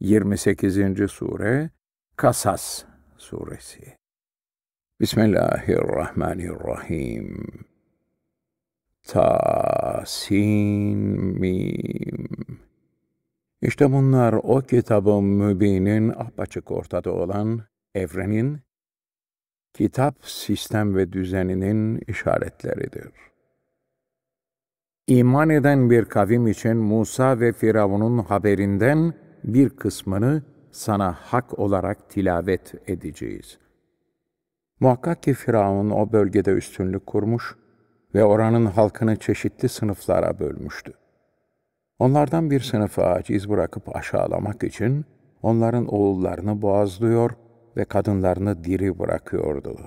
28. Sure Kasas Suresi Bismillahirrahmanirrahim Tasin Mim İşte bunlar o kitabın mübinin apaçık ortada olan evrenin, kitap, sistem ve düzeninin işaretleridir. İman eden bir kavim için Musa ve Firavun'un haberinden bir kısmını sana hak olarak tilavet edeceğiz. Muhakkak ki Firavun o bölgede üstünlük kurmuş ve oranın halkını çeşitli sınıflara bölmüştü. Onlardan bir sınıfı aciz bırakıp aşağılamak için onların oğullarını boğazlıyor ve kadınlarını diri bırakıyordu.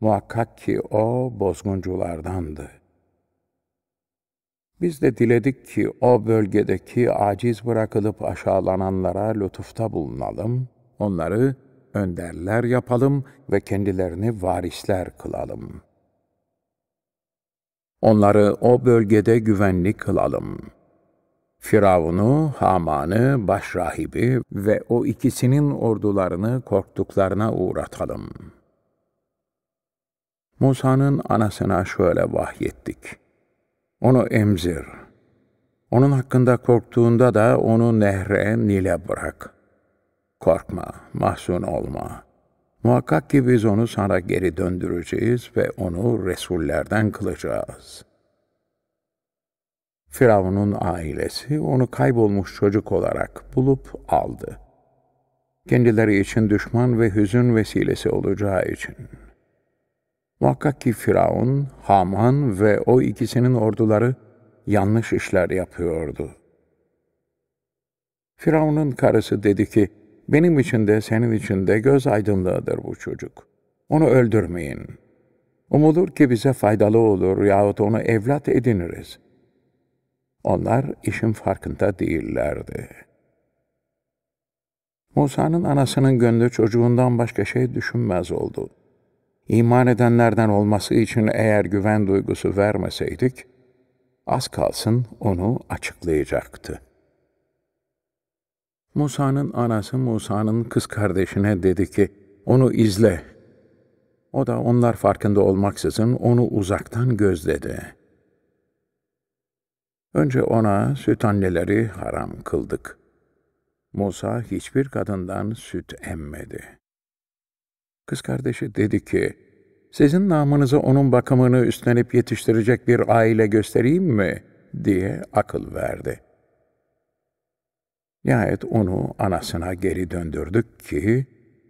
Muhakkak ki o bozgunculardandı. Biz de diledik ki o bölgedeki aciz bırakılıp aşağılananlara lütufta bulunalım, onları önderler yapalım ve kendilerini varisler kılalım. Onları o bölgede güvenli kılalım. Firavun'u, Haman'ı, başrahibi ve o ikisinin ordularını korktuklarına uğratalım. Musa'nın anasına şöyle vahyettik. Onu emzir. Onun hakkında korktuğunda da onu nehre, nile bırak. Korkma, mahzun olma. Muhakkak ki biz onu sana geri döndüreceğiz ve onu Resullerden kılacağız. Firavun'un ailesi onu kaybolmuş çocuk olarak bulup aldı. Kendileri için düşman ve hüzün vesilesi olacağı için. Muhakkak ki Firavun, Haman ve o ikisinin orduları yanlış işler yapıyordu. Firavun'un karısı dedi ki, benim için de senin için de göz aydınlığıdır bu çocuk. Onu öldürmeyin. Umulur ki bize faydalı olur yahut onu evlat ediniriz. Onlar işin farkında değillerdi. Musa'nın anasının gönlü çocuğundan başka şey düşünmez oldu. İman edenlerden olması için eğer güven duygusu vermeseydik, az kalsın onu açıklayacaktı. Musa'nın anası Musa'nın kız kardeşine dedi ki, onu izle. O da onlar farkında olmaksızın onu uzaktan gözledi. Önce ona süt anneleri haram kıldık. Musa hiçbir kadından süt emmedi.'' Kız kardeşi dedi ki, sizin namınıza onun bakımını üstlenip yetiştirecek bir aile göstereyim mi? diye akıl verdi. Nihayet onu anasına geri döndürdük ki,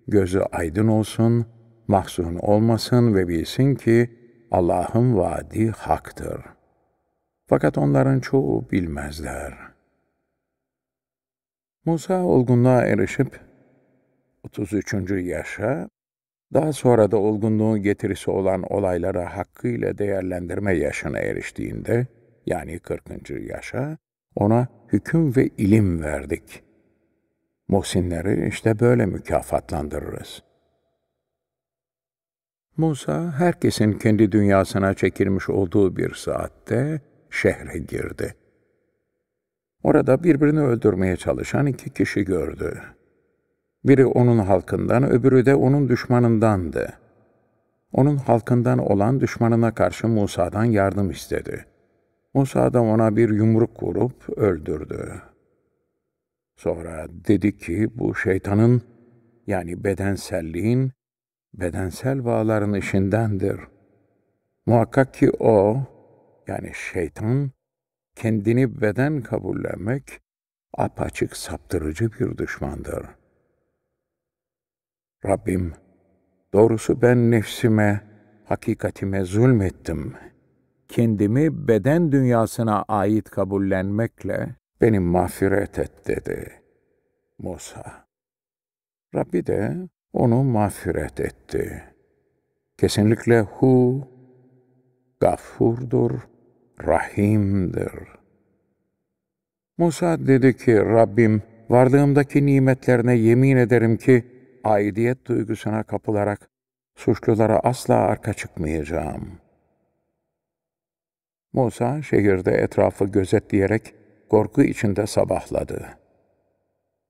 gözü aydın olsun, mahzun olmasın ve bilsin ki Allah'ın vaadi haktır. Fakat onların çoğu bilmezler. Musa olgunluğa erişip 33. yaşa daha sonra da olgunluğun getirisi olan olaylara hakkıyla değerlendirme yaşına eriştiğinde, yani 40. yaşa, ona hüküm ve ilim verdik. Muhsinleri işte böyle mükafatlandırırız. Musa, herkesin kendi dünyasına çekilmiş olduğu bir saatte şehre girdi. Orada birbirini öldürmeye çalışan iki kişi gördü. Biri onun halkından, öbürü de onun düşmanındandı. Onun halkından olan düşmanına karşı Musa'dan yardım istedi. Musa da ona bir yumruk vurup öldürdü. Sonra dedi ki bu şeytanın yani bedenselliğin bedensel bağların işindendir. Muhakkak ki o yani şeytan kendini beden kabullenmek apaçık saptırıcı bir düşmandır.'' Rabbim, doğrusu ben nefsime, hakikatime zulmettim. Kendimi beden dünyasına ait kabullenmekle beni mağfiret et dedi Musa. Rabbi de onu mağfiret etti. Kesinlikle hu gafurdur, rahimdir. Musa dedi ki Rabbim varlığımdaki nimetlerine yemin ederim ki aidiyet duygusuna kapılarak suçlulara asla arka çıkmayacağım. Musa şehirde etrafı gözetleyerek korku içinde sabahladı.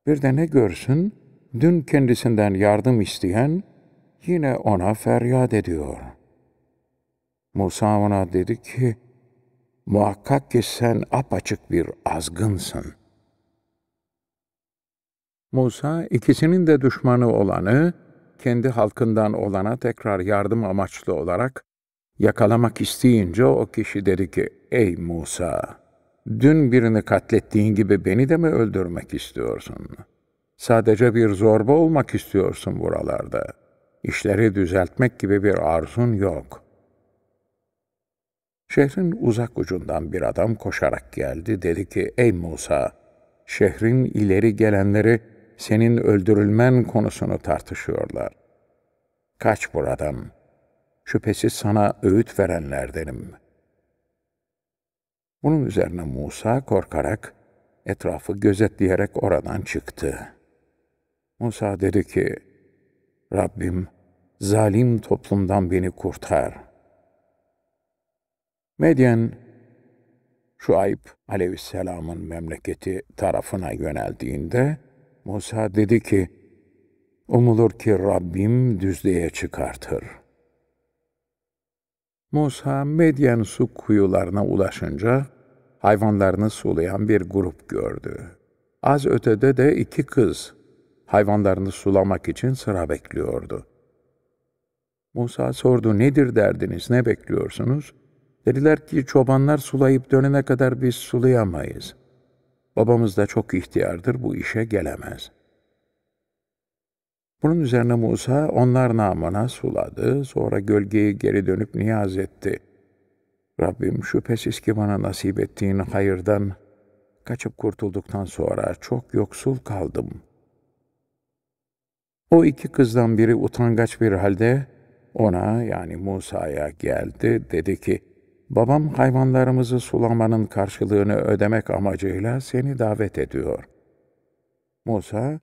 Bir de ne görsün, dün kendisinden yardım isteyen, yine ona feryat ediyor. Musa ona dedi ki, muhakkak ki sen apaçık bir azgınsın. Musa ikisinin de düşmanı olanı, kendi halkından olana tekrar yardım amaçlı olarak yakalamak isteyince o kişi dedi ki, Ey Musa! Dün birini katlettiğin gibi beni de mi öldürmek istiyorsun? Sadece bir zorba olmak istiyorsun buralarda. İşleri düzeltmek gibi bir arzun yok. Şehrin uzak ucundan bir adam koşarak geldi. Dedi ki, ey Musa, şehrin ileri gelenleri senin öldürülmen konusunu tartışıyorlar. Kaç buradan. Şüphesiz sana öğüt verenlerdenim. Bunun üzerine Musa korkarak, etrafı gözetleyerek oradan çıktı. Musa dedi ki, Rabbim, zalim toplumdan beni kurtar. Medyen, Şuayb aleyhisselamın memleketi tarafına yöneldiğinde, Musa dedi ki, Umulur ki Rabbim düzlüğe çıkartır. Musa Medyen su kuyularına ulaşınca hayvanlarını sulayan bir grup gördü. Az ötede de iki kız hayvanlarını sulamak için sıra bekliyordu. Musa sordu, nedir derdiniz, ne bekliyorsunuz? Dediler ki, çobanlar sulayıp dönene kadar biz sulayamayız. Babamız da çok ihtiyardır, bu işe gelemez. Bunun üzerine Musa onlar namına suladı, sonra gölgeyi geri dönüp niyaz etti. Rabbim şüphesiz ki bana nasip ettiğin hayırdan, kaçıp kurtulduktan sonra çok yoksul kaldım. O iki kızdan biri utangaç bir halde ona yani Musa'ya geldi, dedi ki, babam hayvanlarımızı sulamanın karşılığını ödemek amacıyla seni davet ediyor. Musa,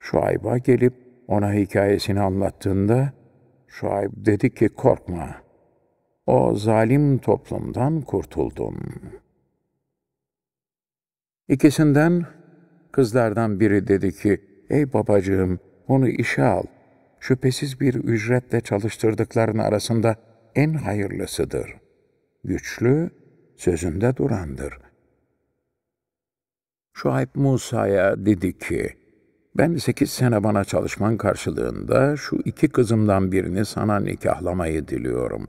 Şuayb'a gelip ona hikayesini anlattığında, Şuayb dedi ki korkma, o zalim toplumdan kurtuldum. İkisinden, kızlardan biri dedi ki, ey babacığım, onu işe al. Şüphesiz bir ücretle çalıştırdıkların arasında en hayırlısıdır. Güçlü, sözünde durandır. Şuayb Musa'ya dedi ki, ben sekiz sene bana çalışman karşılığında şu iki kızımdan birini sana nikahlamayı diliyorum.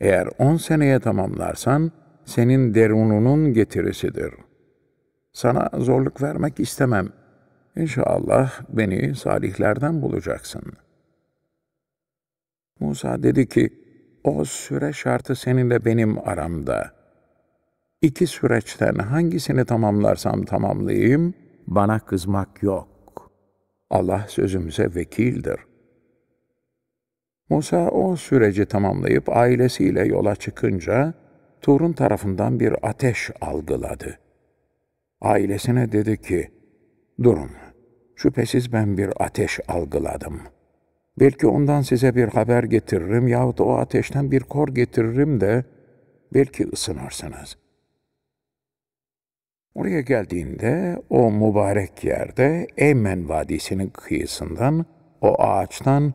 Eğer on seneye tamamlarsan, senin derununun getirisidir. Sana zorluk vermek istemem. İnşallah beni salihlerden bulacaksın. Musa dedi ki, o süre şartı seninle benim aramda. İki süreçten hangisini tamamlarsam tamamlayayım, bana kızmak yok. Allah sözümüze vekildir. Musa o süreci tamamlayıp ailesiyle yola çıkınca, Tur'un tarafından bir ateş algıladı. Ailesine dedi ki, durun, şüphesiz ben bir ateş algıladım. Belki ondan size bir haber getiririm yahut o ateşten bir kor getiririm de, belki ısınırsınız.'' Oraya geldiğinde o mübarek yerde Eymen Vadisi'nin kıyısından o ağaçtan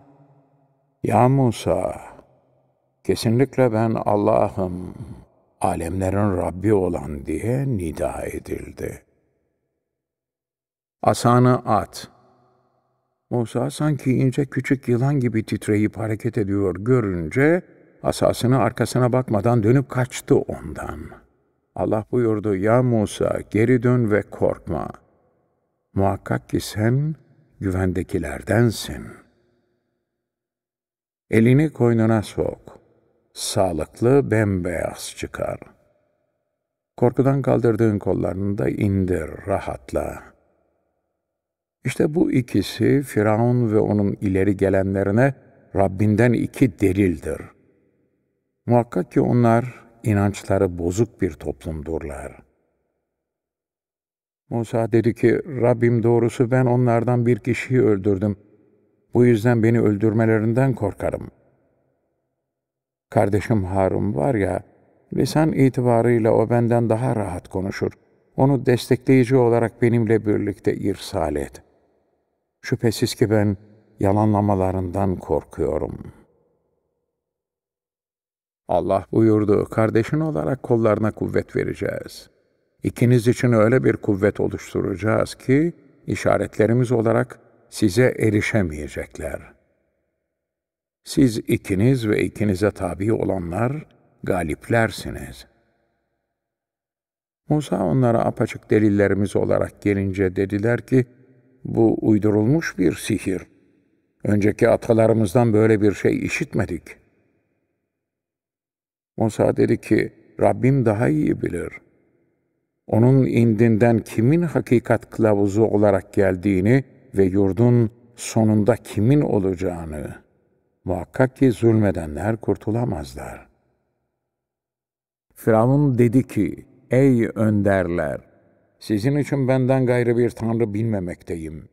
Ya Musa, kesinlikle ben Allah'ım, alemlerin Rabbi olan diye nida edildi. Asanı at. Musa sanki ince küçük yılan gibi titreyip hareket ediyor görünce, asasını arkasına bakmadan dönüp kaçtı ondan.'' Allah buyurdu, Ya Musa geri dön ve korkma. Muhakkak ki sen güvendekilerdensin. Elini koynuna sok. Sağlıklı bembeyaz çıkar. Korkudan kaldırdığın kollarını da indir, rahatla. İşte bu ikisi Firavun ve onun ileri gelenlerine Rabbinden iki delildir. Muhakkak ki onlar inançları bozuk bir toplumdurlar. Musa dedi ki, Rabbim doğrusu ben onlardan bir kişiyi öldürdüm. Bu yüzden beni öldürmelerinden korkarım. Kardeşim Harun var ya, lisan itibarıyla o benden daha rahat konuşur. onu destekleyici olarak benimle birlikte irsal et. Şüphesiz ki ben yalanlamalarından korkuyorum. Allah buyurdu, kardeşin olarak kollarına kuvvet vereceğiz. İkiniz için öyle bir kuvvet oluşturacağız ki, işaretlerimiz olarak size erişemeyecekler. Siz ikiniz ve ikinize tabi olanlar galiplersiniz. Musa onlara apaçık delillerimiz olarak gelince dediler ki, bu uydurulmuş bir sihir. Önceki atalarımızdan böyle bir şey işitmedik. Musa dedi ki, Rabbim daha iyi bilir. Onun indinden kimin hakikat kılavuzu olarak geldiğini ve yurdun sonunda kimin olacağını, muhakkak ki zulmedenler kurtulamazlar. Firavun dedi ki, ey önderler, sizin için benden gayrı bir tanrı bilmemekteyim.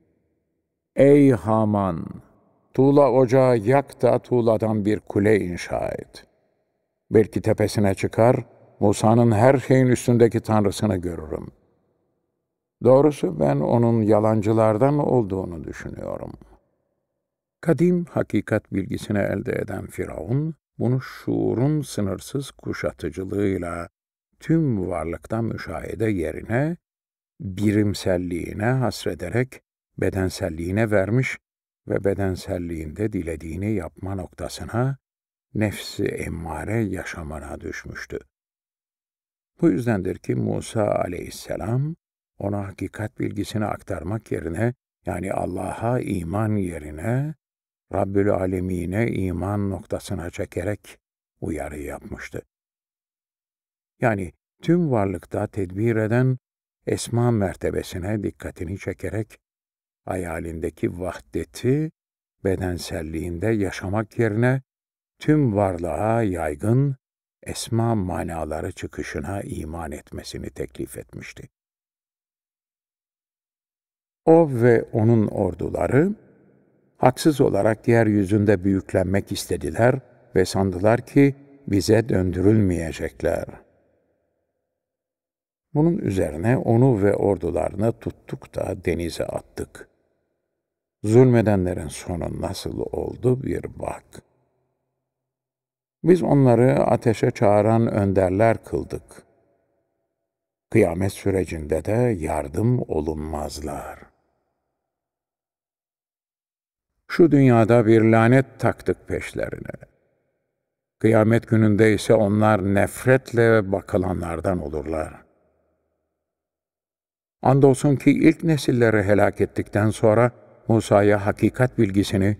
Ey Haman, tuğla ocağı yak da tuğladan bir kule inşa et. Belki tepesine çıkar, Musa'nın her şeyin üstündeki tanrısını görürüm. Doğrusu ben onun yalancılardan olduğunu düşünüyorum. Kadim hakikat bilgisini elde eden Firavun, bunu şuurun sınırsız kuşatıcılığıyla tüm varlıktan müşahede yerine birimselliğine hasrederek bedenselliğine vermiş ve bedenselliğinde dilediğini yapma noktasına nefsi emmare yaşamana düşmüştü. Bu yüzdendir ki Musa aleyhisselam ona hakikat bilgisini aktarmak yerine yani Allah'a iman yerine Rabbül Alemine iman noktasına çekerek uyarı yapmıştı. Yani tüm varlıkta tedbir eden esma mertebesine dikkatini çekerek hayalindeki vahdeti bedenselliğinde yaşamak yerine tüm varlığa yaygın esma manaları çıkışına iman etmesini teklif etmişti. O ve onun orduları haksız olarak yeryüzünde büyüklenmek istediler ve sandılar ki bize döndürülmeyecekler. Bunun üzerine onu ve ordularını tuttuk da denize attık. Zulmedenlerin sonu nasıl oldu bir bak.'' Biz onları ateşe çağıran önderler kıldık. Kıyamet sürecinde de yardım olunmazlar. Şu dünyada bir lanet taktık peşlerine. Kıyamet gününde ise onlar nefretle bakılanlardan olurlar. Andolsun ki ilk nesilleri helak ettikten sonra Musa'ya hakikat bilgisini,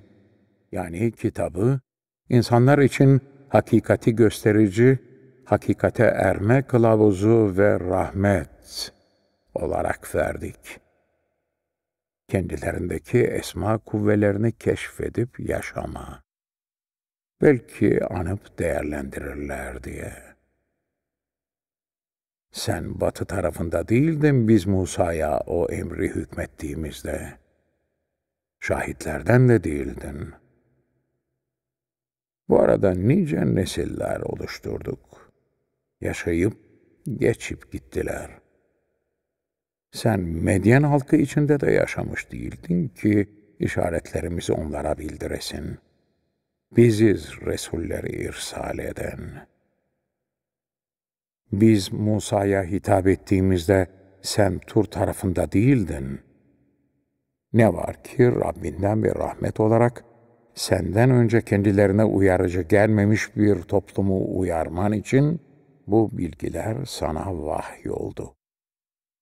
yani kitabı, insanlar için hakikati gösterici, hakikate erme kılavuzu ve rahmet olarak verdik. Kendilerindeki esma kuvvelerini keşfedip yaşama. Belki anıp değerlendirirler diye. Sen batı tarafında değildin biz Musa'ya o emri hükmettiğimizde. Şahitlerden de değildin.'' Bu arada nice nesiller oluşturduk. Yaşayıp geçip gittiler. Sen Medyen halkı içinde de yaşamış değildin ki işaretlerimizi onlara bildiresin. Biziz Resulleri irsal eden. Biz Musa'ya hitap ettiğimizde sen Tur tarafında değildin. Ne var ki Rabbinden bir rahmet olarak senden önce kendilerine uyarıcı gelmemiş bir toplumu uyarman için bu bilgiler sana vahyoldu.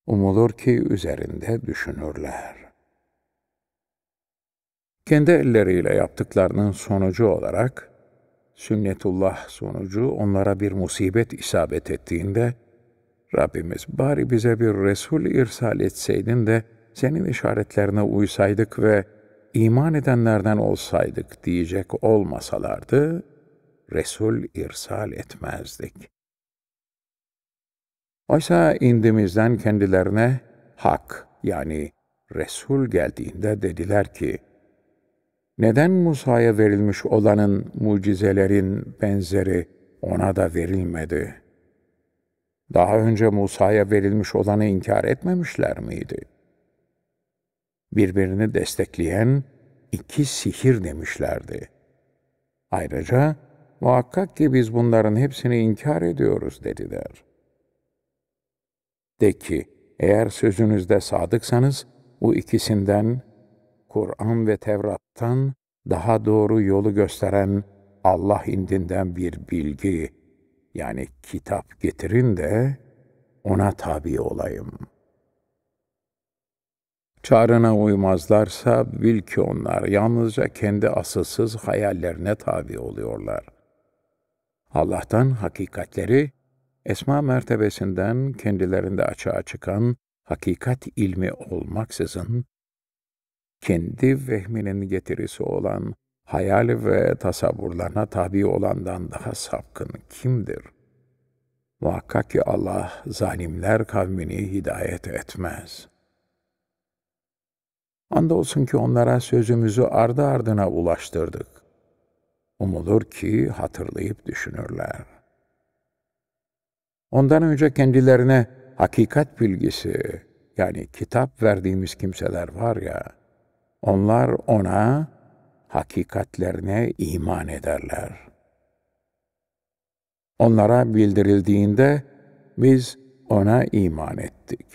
Umulur ki üzerinde düşünürler. Kendi elleriyle yaptıklarının sonucu olarak, sünnetullah sonucu onlara bir musibet isabet ettiğinde, Rabbimiz bari bize bir Resul irsal etseydin de senin işaretlerine uysaydık ve iman edenlerden olsaydık diyecek olmasalardı, Resul irsal etmezdik. Oysa indimizden kendilerine hak yani Resul geldiğinde dediler ki, neden Musa'ya verilmiş olanın mucizelerin benzeri ona da verilmedi? Daha önce Musa'ya verilmiş olanı inkar etmemişler miydi? Birbirini destekleyen iki sihir demişlerdi. Ayrıca muhakkak ki biz bunların hepsini inkar ediyoruz dediler. De ki, eğer sözünüzde sadıksanız bu ikisinden Kur'an ve Tevrat'tan daha doğru yolu gösteren Allah indinden bir bilgi, yani kitap getirin de ona tabi olayım. Çağrına uymazlarsa bil ki onlar yalnızca kendi asılsız hayallerine tabi oluyorlar. Allah'tan hakikatleri, esma mertebesinden kendilerinde açığa çıkan hakikat ilmi olmaksızın, kendi vehminin getirisi olan hayal ve tasavvurlarına tabi olandan daha sapkın kimdir? Muhakkak ki Allah zalimler kavmini hidayet etmez. Andolsun ki onlara sözümüzü ardı ardına ulaştırdık. Umulur ki hatırlayıp düşünürler. Ondan önce kendilerine hakikat bilgisi, yani kitap verdiğimiz kimseler var ya, onlar ona, hakikatlerine iman ederler. Onlara bildirildiğinde biz ona iman ettik.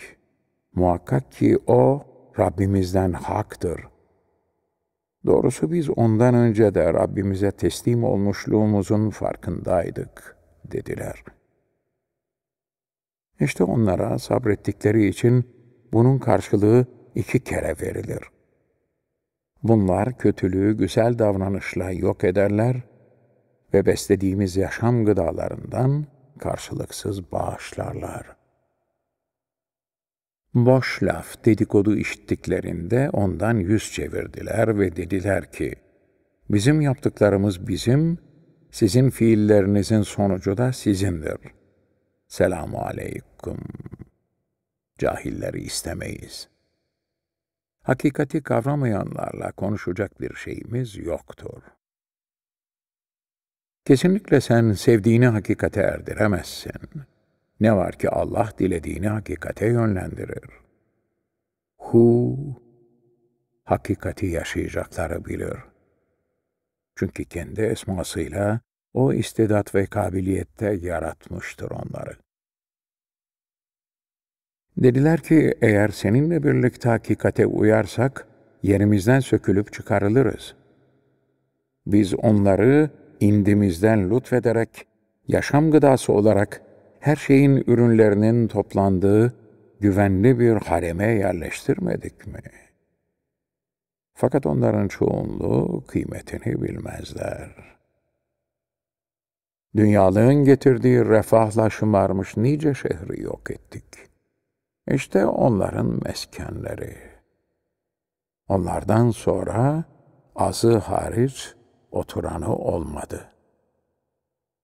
Muhakkak ki o Rabbimizden haktır. Doğrusu biz ondan önce de Rabbimize teslim olmuşluğumuzun farkındaydık, dediler. İşte onlara sabrettikleri için bunun karşılığı iki kere verilir. Bunlar kötülüğü güzel davranışla yok ederler ve beslediğimiz yaşam gıdalarından karşılıksız bağışlarlar. Boş laf, dedikodu işittiklerinde ondan yüz çevirdiler ve dediler ki, bizim yaptıklarımız bizim, sizin fiillerinizin sonucu da sizindir. Selamu aleyküm. Cahilleri istemeyiz.'' Hakikati kavramayanlarla konuşacak bir şeyimiz yoktur. Kesinlikle sen sevdiğini hakikate erdiremezsin. Ne var ki Allah dilediğini hakikate yönlendirir. Hu, hakikati yaşayacakları bilir. Çünkü kendi esmasıyla o istidat ve kabiliyette yaratmıştır onları. Dediler ki eğer seninle birlikte hakikate uyarsak yerimizden sökülüp çıkarılırız. Biz onları indimizden lütfederek yaşam gıdası olarak her şeyin ürünlerinin toplandığı güvenli bir hareme yerleştirmedik mi? Fakat onların çoğunluğu kıymetini bilmezler. Dünyalığın getirdiği refahla şımarmış nice şehri yok ettik.'' İşte onların meskenleri. Onlardan sonra azı hariç oturanı olmadı.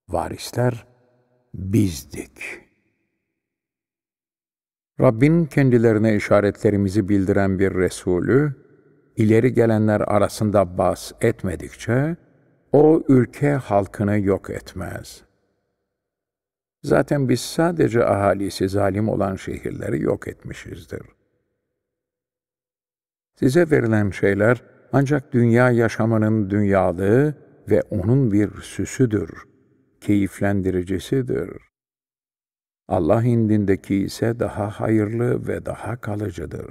Varisler bizdik. Rabbin kendilerine işaretlerimizi bildiren bir Resulü, ileri gelenler arasında bas etmedikçe, o ülke halkını yok etmez.'' Zaten biz sadece ahalisi zalim olan şehirleri yok etmişizdir. Size verilen şeyler ancak dünya yaşamının dünyalığı ve onun bir süsüdür, keyiflendiricisidir. Allah indindeki ise daha hayırlı ve daha kalıcıdır.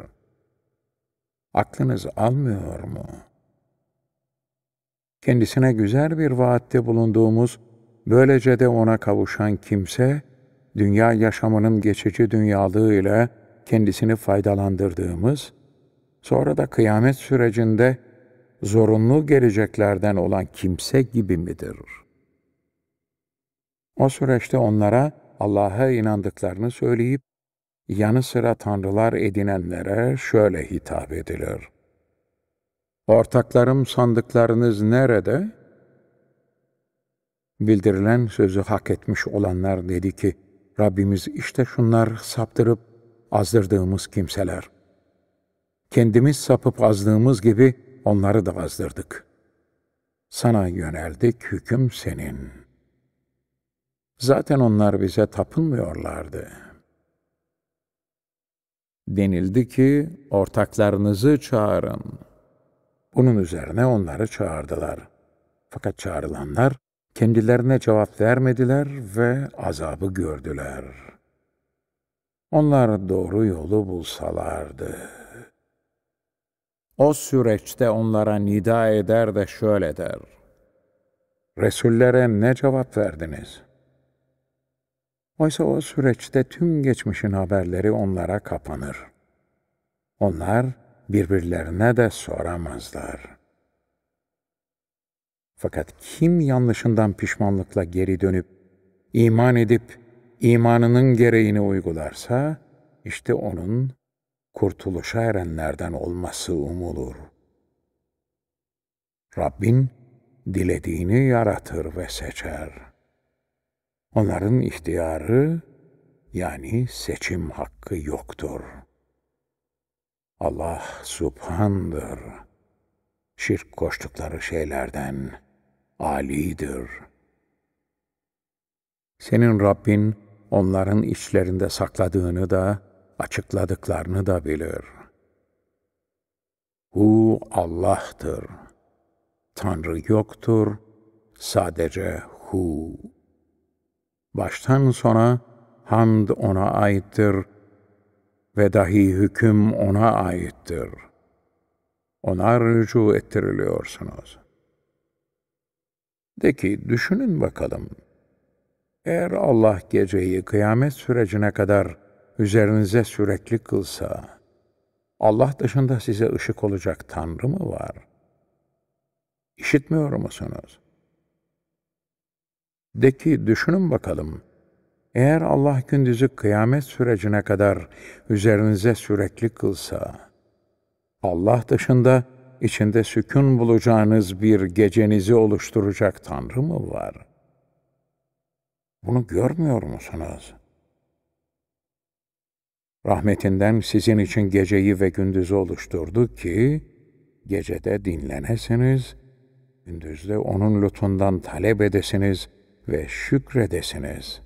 Aklınız almıyor mu? Kendisine güzel bir vaatte bulunduğumuz Böylece de ona kavuşan kimse, dünya yaşamının geçici dünyalığı ile kendisini faydalandırdığımız, sonra da kıyamet sürecinde zorunlu geleceklerden olan kimse gibi midir? O süreçte onlara Allah'a inandıklarını söyleyip, yanı sıra tanrılar edinenlere şöyle hitap edilir. Ortaklarım sandıklarınız nerede? Bildirilen sözü hak etmiş olanlar dedi ki, Rabbimiz işte şunlar saptırıp azdırdığımız kimseler. Kendimiz sapıp azdığımız gibi onları da azdırdık. Sana yöneldik, hüküm senin. Zaten onlar bize tapınmıyorlardı. Denildi ki, ortaklarınızı çağırın. Bunun üzerine onları çağırdılar. Fakat çağrılanlar, kendilerine cevap vermediler ve azabı gördüler. Onlar doğru yolu bulsalardı. O süreçte onlara nida eder de şöyle der. Resullere ne cevap verdiniz? Oysa o süreçte tüm geçmişin haberleri onlara kapanır. Onlar birbirlerine de soramazlar. Fakat kim yanlışından pişmanlıkla geri dönüp, iman edip, imanının gereğini uygularsa, işte onun kurtuluşa erenlerden olması umulur. Rabbin dilediğini yaratır ve seçer. Onların ihtiyarı yani seçim hakkı yoktur. Allah subhandır. Şirk koştukları şeylerden alidir. Senin Rabbin onların içlerinde sakladığını da açıkladıklarını da bilir. Hu Allah'tır. Tanrı yoktur, sadece Hu. Baştan sona hamd ona aittir ve dahi hüküm ona aittir. Ona rücu ettiriliyorsunuz. De ki düşünün bakalım. Eğer Allah geceyi kıyamet sürecine kadar üzerinize sürekli kılsa, Allah dışında size ışık olacak Tanrı mı var? İşitmiyor musunuz? De ki düşünün bakalım. Eğer Allah gündüzü kıyamet sürecine kadar üzerinize sürekli kılsa, Allah dışında içinde sükun bulacağınız bir gecenizi oluşturacak Tanrı mı var? Bunu görmüyor musunuz? Rahmetinden sizin için geceyi ve gündüzü oluşturdu ki, gecede dinlenesiniz, gündüzde onun lütfundan talep edesiniz ve şükredesiniz.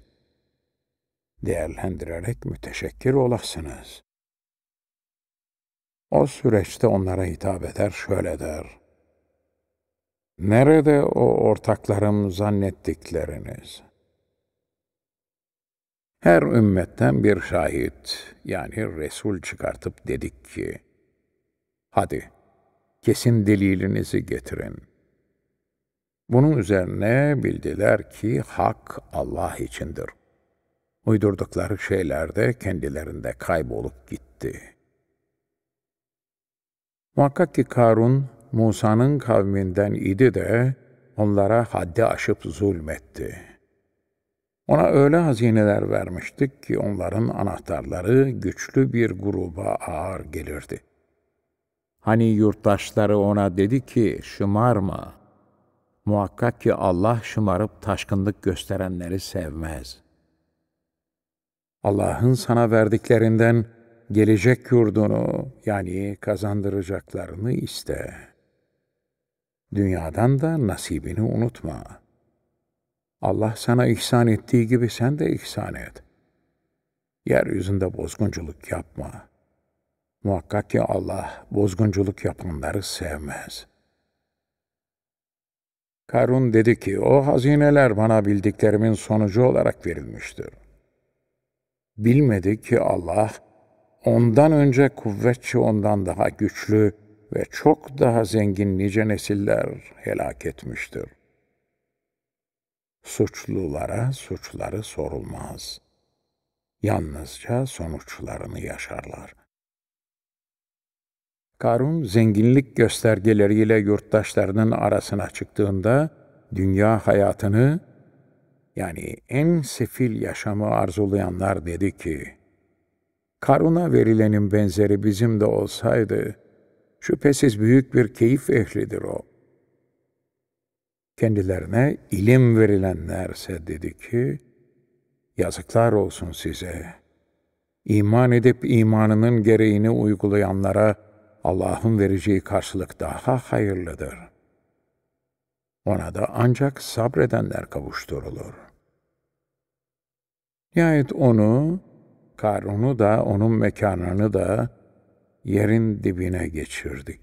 Değerlendirerek müteşekkir olasınız. O süreçte onlara hitap eder, şöyle der. Nerede o ortaklarım zannettikleriniz? Her ümmetten bir şahit, yani Resul çıkartıp dedik ki, hadi kesin delilinizi getirin. Bunun üzerine bildiler ki hak Allah içindir. Uydurdukları şeyler de kendilerinde kaybolup gitti. Muhakkak ki Karun, Musa'nın kavminden idi de onlara haddi aşıp zulmetti.'' Ona öyle hazineler vermiştik ki onların anahtarları güçlü bir gruba ağır gelirdi. Hani yurttaşları ona dedi ki, şımarma. Muhakkak ki Allah şımarıp taşkınlık gösterenleri sevmez. Allah'ın sana verdiklerinden gelecek yurdunu yani kazandıracaklarını iste. Dünyadan da nasibini unutma.'' Allah sana ihsan ettiği gibi sen de ihsan et. Yeryüzünde bozgunculuk yapma. Muhakkak ki Allah bozgunculuk yapanları sevmez. Karun dedi ki, o hazineler bana bildiklerimin sonucu olarak verilmiştir. Bilmedi ki Allah, ondan önce kuvvetçi ondan daha güçlü ve çok daha zengin nice nesiller helak etmiştir.'' Suçlulara suçları sorulmaz. Yalnızca sonuçlarını yaşarlar. Karun zenginlik göstergeleriyle yurttaşlarının arasına çıktığında dünya hayatını yani en sefil yaşamı arzulayanlar dedi ki, Karun'a verilenin benzeri bizim de olsaydı, şüphesiz büyük bir keyif ehlidir o kendilerine ilim verilenlerse dedi ki, yazıklar olsun size. İman edip imanının gereğini uygulayanlara Allah'ın vereceği karşılık daha hayırlıdır. Ona da ancak sabredenler kavuşturulur. Nihayet onu, Karun'u da, onun mekanını da yerin dibine geçirdik.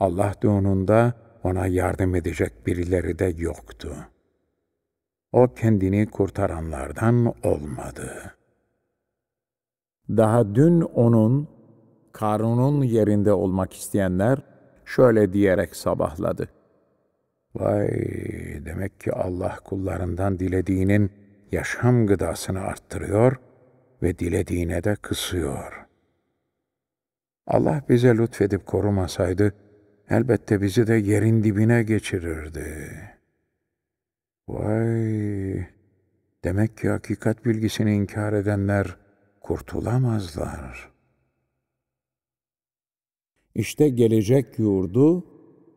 Allah doğununda ona yardım edecek birileri de yoktu. O kendini kurtaranlardan olmadı. Daha dün onun, Karun'un yerinde olmak isteyenler şöyle diyerek sabahladı. Vay, demek ki Allah kullarından dilediğinin yaşam gıdasını arttırıyor ve dilediğine de kısıyor. Allah bize lütfedip korumasaydı, elbette bizi de yerin dibine geçirirdi. Vay, demek ki hakikat bilgisini inkar edenler kurtulamazlar. İşte gelecek yurdu,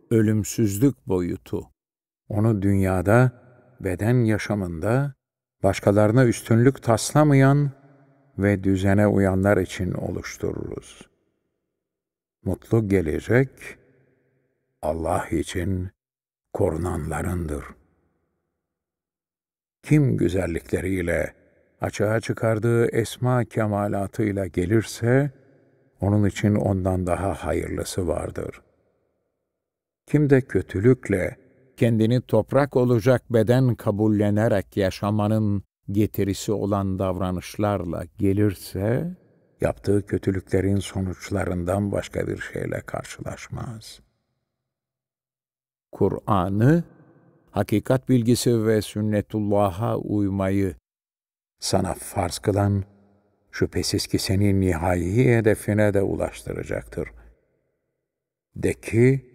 ölümsüzlük boyutu. Onu dünyada, beden yaşamında, başkalarına üstünlük taslamayan ve düzene uyanlar için oluştururuz. Mutlu gelecek, Allah için korunanlarındır. Kim güzellikleriyle, açığa çıkardığı esma kemalatıyla gelirse, onun için ondan daha hayırlısı vardır. Kim de kötülükle, kendini toprak olacak beden kabullenerek yaşamanın getirisi olan davranışlarla gelirse, yaptığı kötülüklerin sonuçlarından başka bir şeyle karşılaşmaz. Kur'an'ı, hakikat bilgisi ve sünnetullah'a uymayı sana farz kılan, şüphesiz ki seni nihai hedefine de ulaştıracaktır. De ki,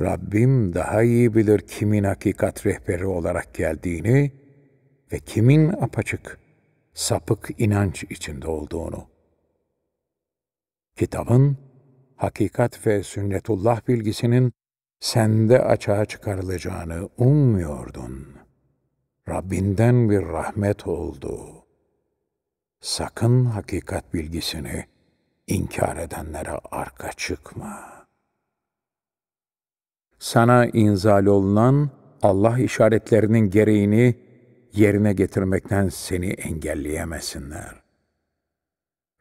Rabbim daha iyi bilir kimin hakikat rehberi olarak geldiğini ve kimin apaçık, sapık inanç içinde olduğunu. Kitabın, hakikat ve sünnetullah bilgisinin sende açığa çıkarılacağını ummuyordun. Rabbinden bir rahmet oldu. Sakın hakikat bilgisini inkar edenlere arka çıkma.'' Sana inzal olunan Allah işaretlerinin gereğini yerine getirmekten seni engelleyemesinler.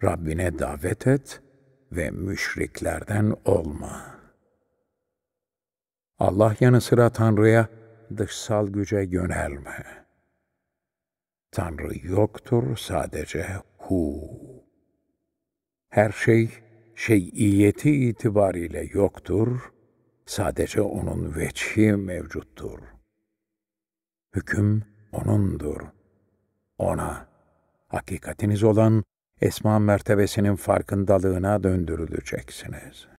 Rabbine davet et ve müşriklerden olma. Allah yanı sıra Tanrı'ya dışsal güce yönelme. Tanrı yoktur, sadece Hu. Her şey, şeyiyeti itibariyle yoktur, Sadece onun veçhi mevcuttur. Hüküm O'nundur. Ona, hakikatiniz olan esma mertebesinin farkındalığına döndürüleceksiniz.